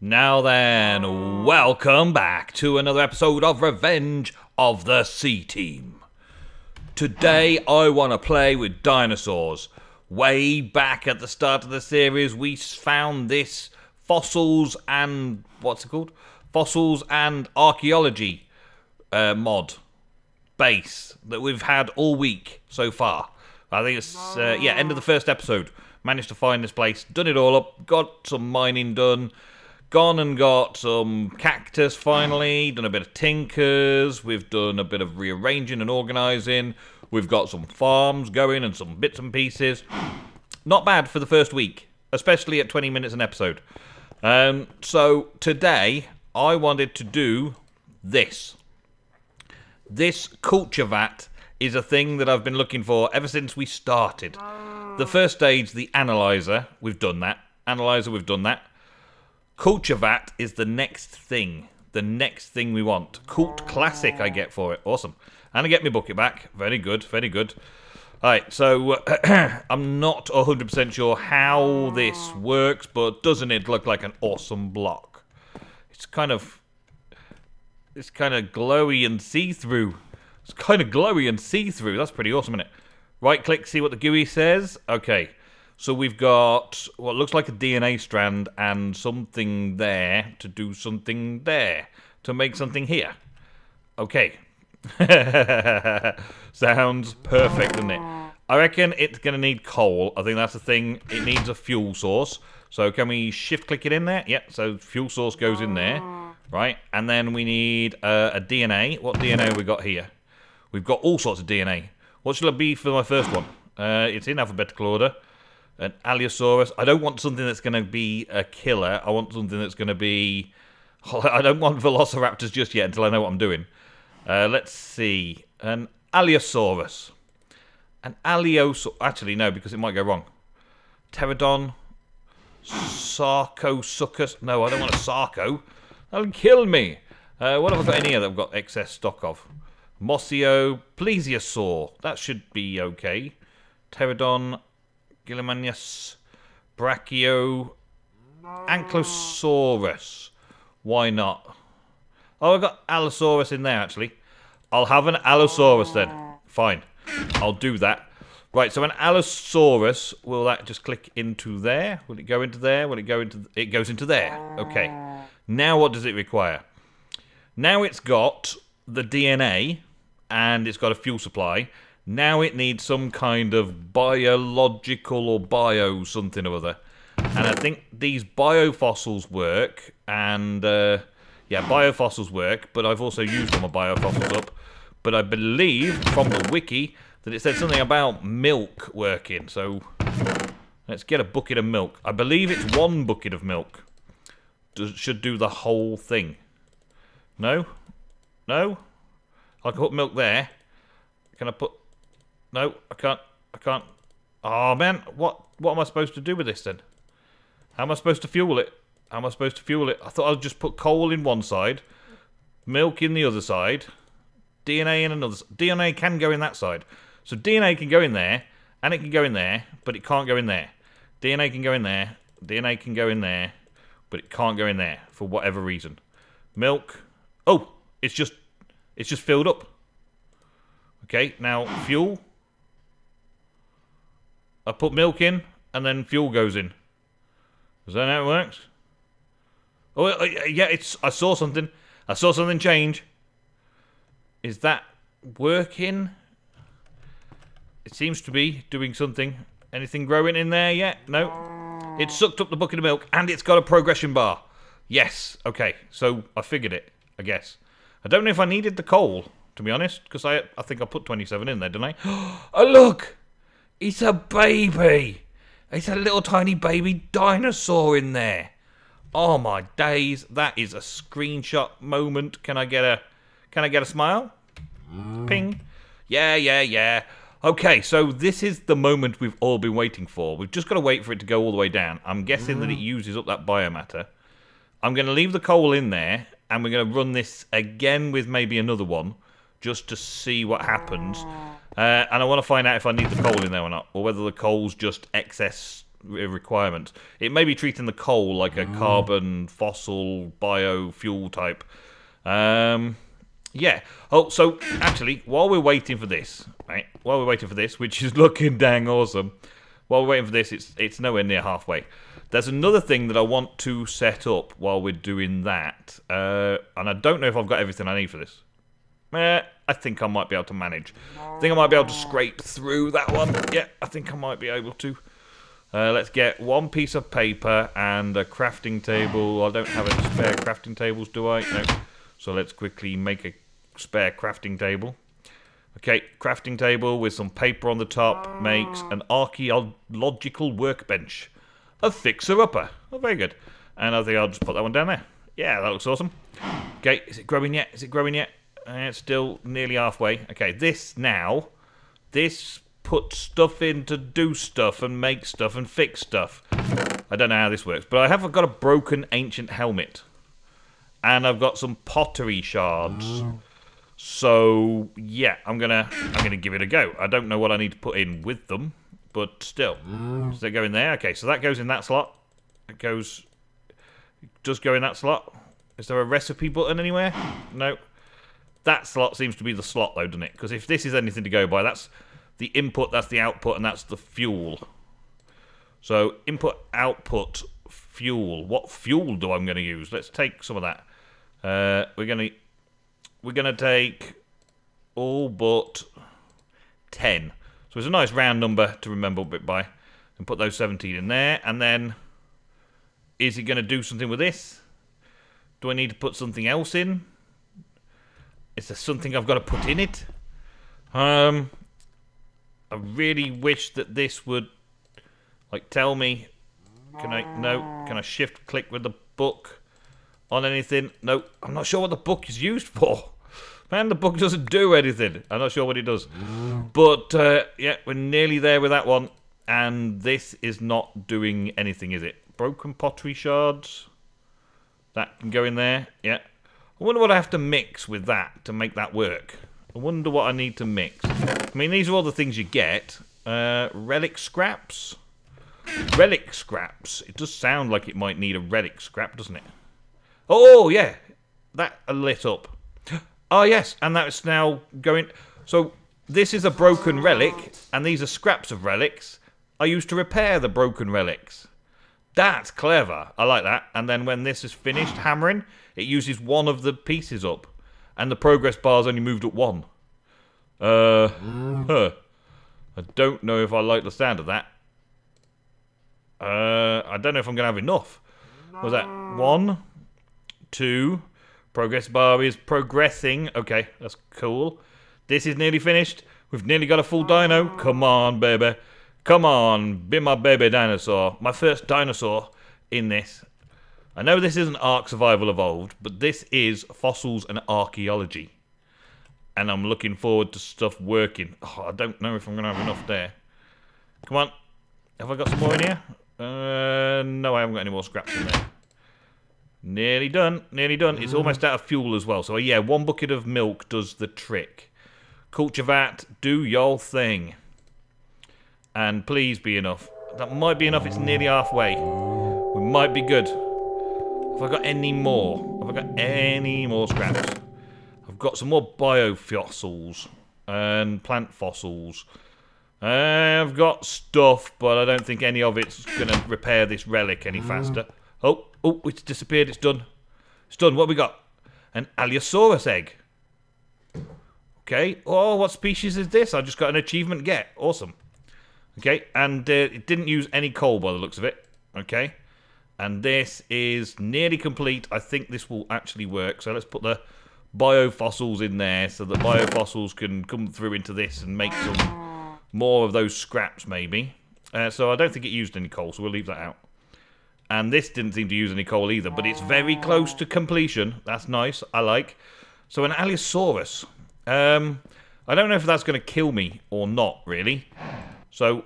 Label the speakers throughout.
Speaker 1: Now then, welcome back to another episode of Revenge of the C Team. Today I want to play with dinosaurs. Way back at the start of the series, we found this fossils and what's it called? Fossils and archaeology uh, mod base that we've had all week so far. I think it's uh, yeah, end of the first episode. Managed to find this place, done it all up, got some mining done, gone and got some cactus finally, done a bit of tinkers, we've done a bit of rearranging and organising, we've got some farms going and some bits and pieces. Not bad for the first week, especially at 20 minutes an episode. Um, so today I wanted to do this. This culture vat is a thing that I've been looking for ever since we started. The first stage, the analyzer, we've done that. Analyzer, we've done that. Culture vat is the next thing. The next thing we want. Cult classic I get for it. Awesome. And I get my bucket back. Very good, very good. Alright, so I'm not 100% sure how this works, but doesn't it look like an awesome block? It's kind of... It's kind of glowy and see-through. It's kind of glowy and see-through. That's pretty awesome, isn't it? Right click, see what the GUI says. Okay, so we've got what looks like a DNA strand and something there to do something there to make something here. Okay. Sounds perfect, doesn't it? I reckon it's going to need coal. I think that's the thing. It needs a fuel source. So can we shift click it in there? Yep, so fuel source goes in there. Right, and then we need uh, a DNA. What DNA we got here? We've got all sorts of DNA. What shall it be for my first one? Uh, it's in alphabetical order. An Allosaurus. I don't want something that's going to be a killer. I want something that's going to be... I don't want Velociraptors just yet until I know what I'm doing. Uh, let's see. An Allosaurus. An Aliosaurus. Actually, no, because it might go wrong. Pterodon. Sarcosuchus. No, I don't want a Sarco. That'll kill me. Uh, what have I got in here that I've got excess stock of? Mossio, Plesiosaur. That should be okay. Pterodon, Gillimimus, Brachio, Ankylosaurus. Why not? Oh, I've got Allosaurus in there, actually. I'll have an Allosaurus then. Fine. I'll do that. Right, so an Allosaurus, will that just click into there? Will it go into there? Will it go into... It goes into there. Okay. Now what does it require? Now it's got the DNA, and it's got a fuel supply. Now it needs some kind of biological or bio something or other. And I think these biofossils work, and uh, yeah, biofossils work, but I've also used all my biofossils up. But I believe from the wiki that it said something about milk working, so let's get a bucket of milk. I believe it's one bucket of milk. Does, should do the whole thing. No? No? I can put milk there. Can I put... No, I can't. I can't. Oh, man. What What am I supposed to do with this, then? How am I supposed to fuel it? How am I supposed to fuel it? I thought I'd just put coal in one side, milk in the other side, DNA in another... DNA can go in that side. So DNA can go in there, and it can go in there, but it can't go in there. DNA can go in there, DNA can go in there, but it can't go in there for whatever reason. Milk... Oh, it's just it's just filled up. Okay, now fuel. I put milk in, and then fuel goes in. Is that how it works? Oh, uh, yeah, it's. I saw something. I saw something change. Is that working? It seems to be doing something. Anything growing in there yet? No. It sucked up the bucket of milk, and it's got a progression bar. Yes. Okay, so I figured it, I guess. I don't know if I needed the coal, to be honest, because I I think I put 27 in there, didn't I? oh, look! It's a baby! It's a little tiny baby dinosaur in there. Oh my days, that is a screenshot moment. Can I get a can I get a smile? Mm. Ping. Yeah, yeah, yeah. Okay, so this is the moment we've all been waiting for. We've just got to wait for it to go all the way down. I'm guessing mm. that it uses up that biomatter. I'm going to leave the coal in there and we're going to run this again with maybe another one just to see what happens. Uh, and I want to find out if I need the coal in there or not, or whether the coal's just excess requirements. It may be treating the coal like a carbon, fossil, biofuel type. Um, yeah. Oh, so actually, while we're waiting for this, right? While we're waiting for this, which is looking dang awesome. While we're waiting for this, it's it's nowhere near halfway. There's another thing that I want to set up while we're doing that, uh, and I don't know if I've got everything I need for this. Eh, I think I might be able to manage. I think I might be able to scrape through that one. Yeah, I think I might be able to. Uh, let's get one piece of paper and a crafting table. I don't have any spare crafting tables, do I? No. So let's quickly make a spare crafting table. Okay, crafting table with some paper on the top makes an archaeological workbench. A fixer-upper. Oh, very good. And I think I'll just put that one down there. Yeah, that looks awesome. Okay, is it growing yet? Is it growing yet? Uh, it's still nearly halfway. Okay, this now, this puts stuff in to do stuff and make stuff and fix stuff. I don't know how this works, but I have got a broken ancient helmet. And I've got some pottery shards. So yeah, I'm gonna I'm gonna give it a go. I don't know what I need to put in with them, but still. Does that go in there? Okay, so that goes in that slot. It goes does go in that slot. Is there a recipe button anywhere? No. That slot seems to be the slot though, doesn't it? Because if this is anything to go by, that's the input, that's the output, and that's the fuel. So input, output, fuel. What fuel do I'm going to use? Let's take some of that. Uh, we're going to we're going to take all but 10. So it's a nice round number to remember a bit by. And put those 17 in there. And then, is it going to do something with this? Do I need to put something else in? Is there something I've got to put in it? Um, I really wish that this would, like, tell me. Can I, no, can I shift click with the book? on anything. No, I'm not sure what the book is used for. Man, the book doesn't do anything. I'm not sure what it does. But, uh, yeah, we're nearly there with that one. And this is not doing anything, is it? Broken pottery shards. That can go in there. Yeah. I wonder what I have to mix with that to make that work. I wonder what I need to mix. I mean, these are all the things you get. Uh, relic scraps. Relic scraps. It does sound like it might need a relic scrap, doesn't it? Oh, yeah. That lit up. Oh, yes. And that's now going... So, this is a broken relic, and these are scraps of relics I used to repair the broken relics. That's clever. I like that. And then when this is finished hammering, it uses one of the pieces up. And the progress bar's only moved up one. Uh, huh. I don't know if I like the sound of that. Uh, I don't know if I'm going to have enough. Was that one, two. Progress bar is progressing. Okay, that's cool. This is nearly finished. We've nearly got a full dino. Come on, baby. Come on, be my baby dinosaur. My first dinosaur in this. I know this isn't Ark Survival Evolved, but this is Fossils and Archaeology. And I'm looking forward to stuff working. Oh, I don't know if I'm going to have enough there. Come on. Have I got some more in here? Uh, no, I haven't got any more scraps in there. Nearly done. Nearly done. It's almost out of fuel as well. So, yeah, one bucket of milk does the trick. Culture vat, do your thing. And please be enough. That might be enough. It's nearly halfway. We might be good. Have I got any more? Have I got any more scraps? I've got some more biofossils and plant fossils. I've got stuff, but I don't think any of it's going to repair this relic any faster. Oh, oh, it's disappeared. It's done. It's done. What we got? An Allosaurus egg. Okay. Oh, what species is this? I just got an achievement get. Awesome. Okay, and uh, it didn't use any coal by the looks of it. Okay. And this is nearly complete. I think this will actually work. So let's put the biofossils in there so that biofossils can come through into this and make some more of those scraps maybe. Uh, so I don't think it used any coal, so we'll leave that out. And this didn't seem to use any coal either, but it's very close to completion. That's nice. I like. So an Allosaurus. Um, I don't know if that's going to kill me or not, really. So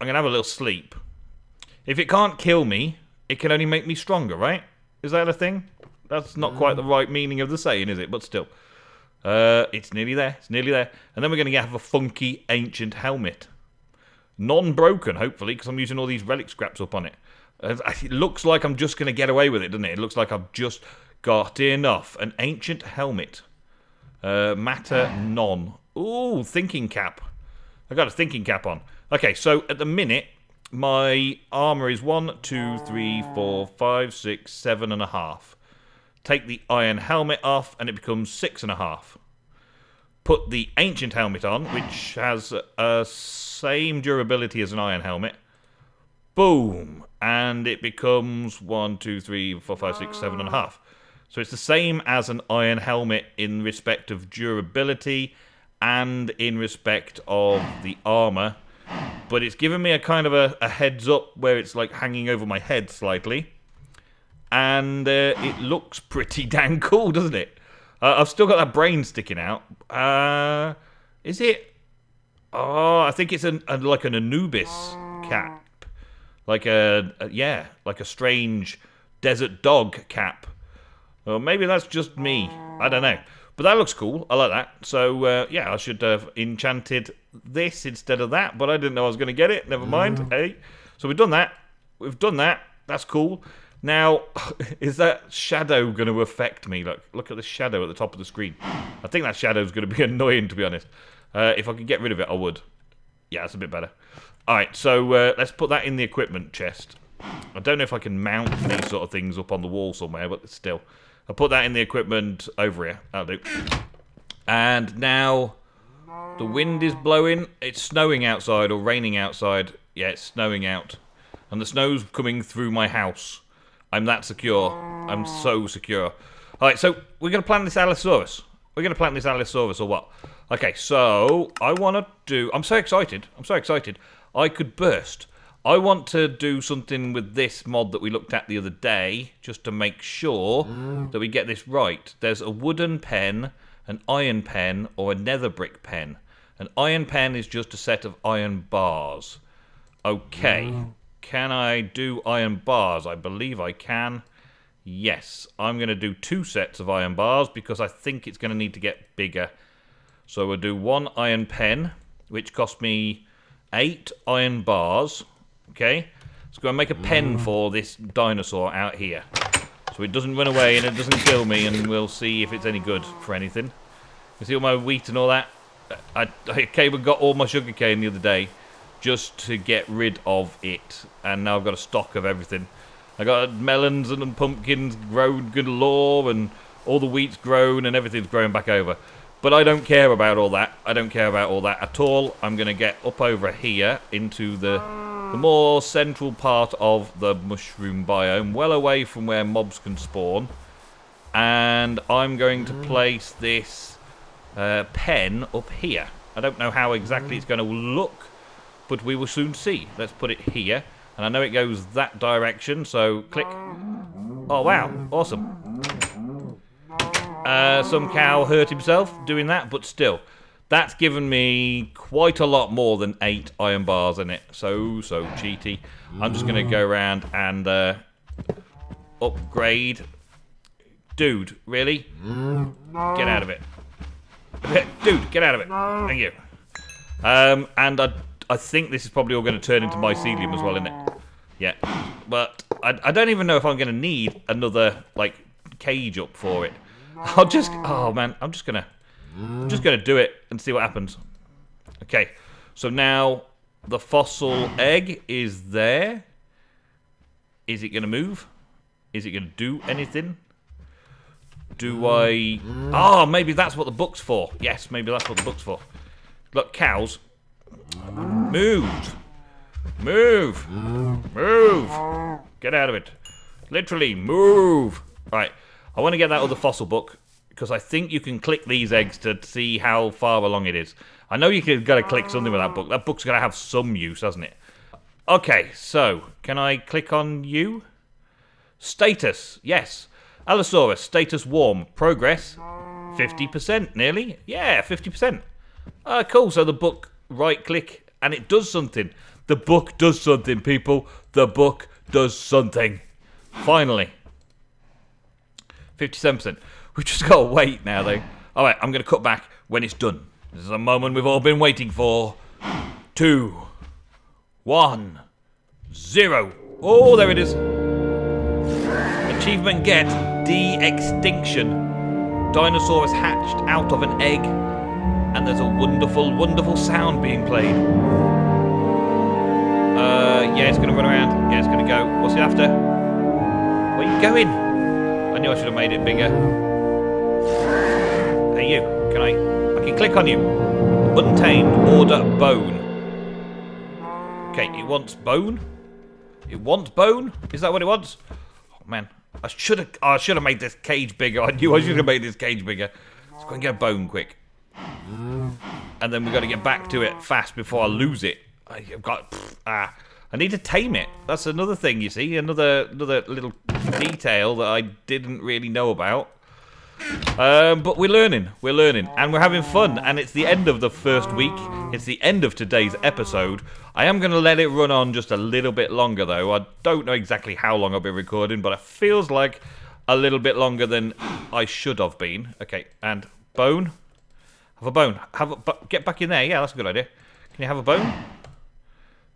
Speaker 1: I'm going to have a little sleep. If it can't kill me, it can only make me stronger, right? Is that a thing? That's not quite the right meaning of the saying, is it? But still. Uh, it's nearly there. It's nearly there. And then we're going to have a funky ancient helmet. non-broken, hopefully, because I'm using all these relic scraps up on it. It looks like I'm just going to get away with it, doesn't it? It looks like I've just got enough. An ancient helmet. Uh, matter non. Ooh, thinking cap. I got a thinking cap on. Okay, so at the minute, my armor is one, two, three, four, five, six, seven and a half. Take the iron helmet off, and it becomes six and a half. Put the ancient helmet on, which has a same durability as an iron helmet. Boom, and it becomes one, two, three, four, five, six, seven and a half. So it's the same as an iron helmet in respect of durability and in respect of the armor. But it's given me a kind of a, a heads up where it's like hanging over my head slightly. And uh, it looks pretty dang cool, doesn't it? Uh, I've still got that brain sticking out. Uh, is it? Oh, I think it's an, a, like an Anubis cap. Like a, a, yeah, like a strange desert dog cap. Or maybe that's just me. I don't know. But that looks cool. I like that. So, uh, yeah, I should have enchanted this instead of that, but I didn't know I was going to get it. Never mind. Hey. So we've done that. We've done that. That's cool. Now, is that shadow going to affect me? Look, look at the shadow at the top of the screen. I think that shadow is going to be annoying, to be honest. Uh, if I could get rid of it, I would. Yeah, that's a bit better. All right, so uh, let's put that in the equipment chest. I don't know if I can mount these sort of things up on the wall somewhere, but still. I'll put that in the equipment over here. That'll do. And now the wind is blowing. It's snowing outside or raining outside. Yeah, it's snowing out. And the snow's coming through my house. I'm that secure. I'm so secure. All right, so we're going to plant this Allosaurus. We're going to plant this Allosaurus or what? Okay, so I want to do... I'm so excited. I'm so excited. I could burst. I want to do something with this mod that we looked at the other day, just to make sure mm. that we get this right. There's a wooden pen, an iron pen, or a nether brick pen. An iron pen is just a set of iron bars. Okay, mm. can I do iron bars? I believe I can. Yes, I'm going to do two sets of iron bars because I think it's going to need to get bigger. So we'll do one iron pen, which cost me eight iron bars. Okay, let's go and make a pen mm. for this dinosaur out here. So it doesn't run away and it doesn't kill me and we'll see if it's any good for anything. You see all my wheat and all that? I, I came and got all my sugar cane the other day just to get rid of it. And now I've got a stock of everything. I got melons and pumpkins grown galore and all the wheat's grown and everything's growing back over. But I don't care about all that. I don't care about all that at all. I'm going to get up over here into the, the more central part of the mushroom biome, well away from where mobs can spawn. And I'm going to place this uh, pen up here. I don't know how exactly it's going to look, but we will soon see. Let's put it here. And I know it goes that direction, so click. Oh, wow. Awesome. Uh, some cow hurt himself doing that, but still. That's given me quite a lot more than eight iron bars in it. So, so cheaty. I'm just going to go around and uh, upgrade. Dude, really? Get out of it. Dude, get out of it. Thank you. Um, and I, I think this is probably all going to turn into mycelium as well, isn't it? Yeah. But I, I don't even know if I'm going to need another, like, cage up for it. I'll just... Oh, man. I'm just going to... I'm just going to do it and see what happens. Okay. So now the fossil egg is there. Is it going to move? Is it going to do anything? Do I... Oh, maybe that's what the book's for. Yes, maybe that's what the book's for. Look, cows. Moved. Move. Move. Get out of it. Literally, move. Right. I want to get that other fossil book because I think you can click these eggs to see how far along it is. I know you have got to click something with that book. That book's got to have some use, hasn't it? Okay, so can I click on you? Status, yes. Allosaurus, status warm. Progress, 50%, nearly. Yeah, 50%. Ah, cool. So the book, right click, and it does something. The book does something, people. The book does something. Finally. 57%. We've just got to wait now, though. All right, I'm going to cut back when it's done. This is a moment we've all been waiting for. Two, one, zero. Oh, there it is. Achievement get de-extinction. Dinosaur is hatched out of an egg, and there's a wonderful, wonderful sound being played. Uh, yeah, it's gonna run around. Yeah, it's gonna go. What's it after? Where are you going? I knew I should have made it bigger. Hey, you. Can I? I can click on you. Untamed. Order bone. Okay, it wants bone. It wants bone. Is that what it wants? Oh man, I should have. Oh, I should have made this cage bigger. I knew I should have made this cage bigger. Let's go and get a bone quick. And then we've got to get back to it fast before I lose it. I've got. Ah, I need to tame it. That's another thing. You see, another another little detail that I didn't really know about. Um, but we're learning, we're learning, and we're having fun. And it's the end of the first week. It's the end of today's episode. I am going to let it run on just a little bit longer, though. I don't know exactly how long I've been recording, but it feels like a little bit longer than I should have been. Okay, and bone. Have a bone. Have a get back in there. Yeah, that's a good idea. Can you have a bone?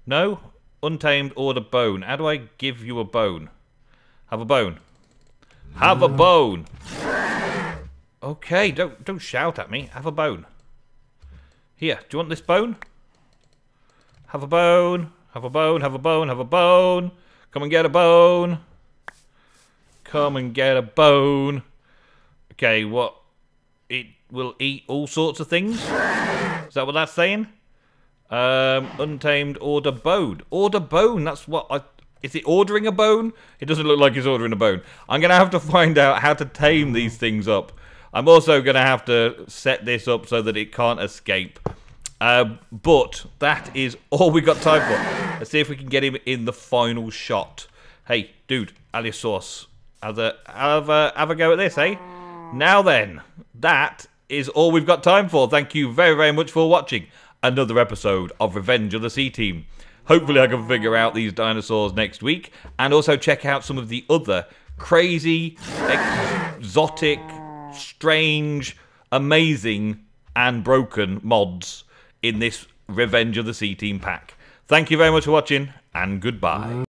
Speaker 1: No. Untamed order bone. How do I give you a bone? Have a bone. Have a bone. Okay, don't don't shout at me. Have a bone. Here, do you want this bone? Have a bone. Have a bone. Have a bone. Have a bone. Come and get a bone. Come and get a bone. Okay, what? It will eat all sorts of things. Is that what that's saying? Um, untamed order bone. Order bone. That's what I. Is it ordering a bone? It doesn't look like he's ordering a bone. I'm gonna have to find out how to tame these things up. I'm also gonna have to set this up so that it can't escape. Uh, but that is all we got time for. Let's see if we can get him in the final shot. Hey, dude, Allosaurus, have a have a have a go at this, eh? Now then, that is all we've got time for. Thank you very very much for watching another episode of Revenge of the C Team. Hopefully, I can figure out these dinosaurs next week and also check out some of the other crazy, exotic, strange, amazing, and broken mods in this Revenge of the C Team pack. Thank you very much for watching, and goodbye.